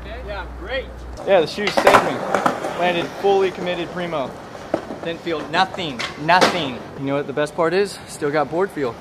Okay? Yeah, great. Yeah, the shoes saved me. Landed fully committed primo. Didn't feel nothing, nothing. You know what the best part is? Still got board feel.